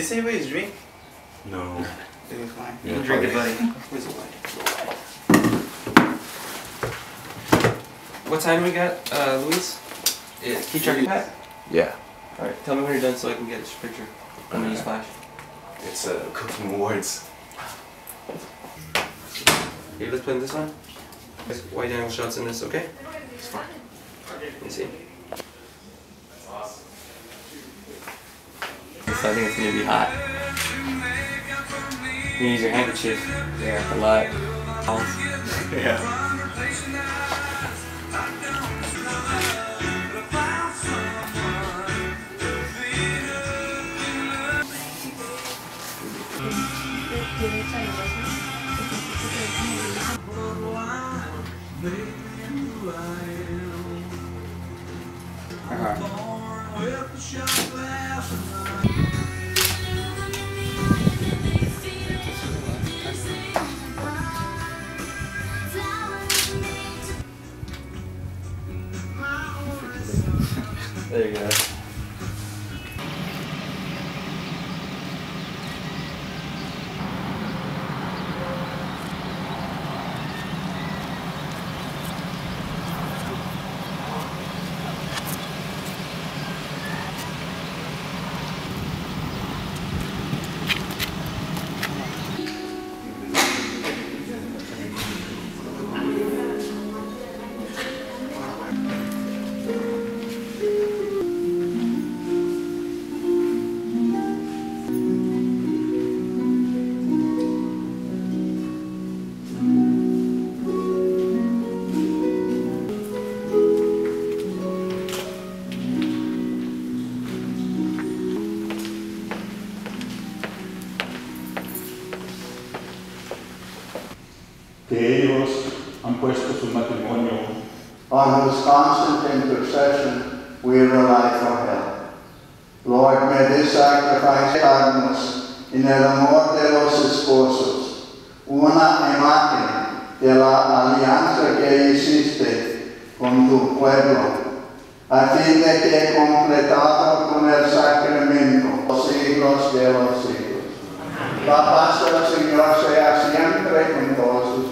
this anybody's drink? No. Okay, fine. Yeah, you drink it, buddy. Where's the wine? What time we got, uh, Luis? Yeah, keep track of that? Yeah. Alright, tell me when you're done so I can get this picture. I'm gonna use flash. It's uh, cooking awards. Here, let's put this on. Let's White angle shots in this, okay? It's fine. Let me see. So I think it's gonna be hot. You use your handkerchief. Yeah. A lot. Yeah. There you go. Que ellos han puesto su matrimonio on whose constant intercession we rely for help. Lord, may this sacrifice en el amor de los esposos una imagen de la alianza que hiciste con tu pueblo, a fin de que completado con el sacramento los siglos de los siglos. La paz del Señor sea siempre con todos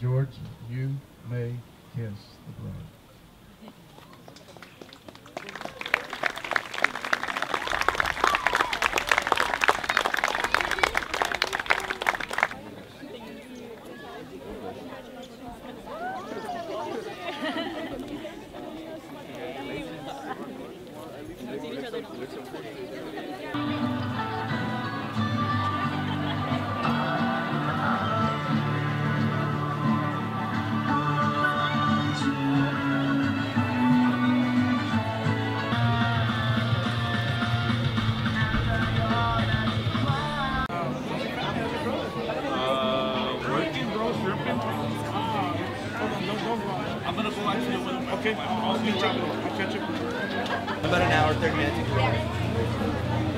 George, you may kiss the bride. Okay, I'll I'll catch up. I'll catch up. About an hour, 30 minutes.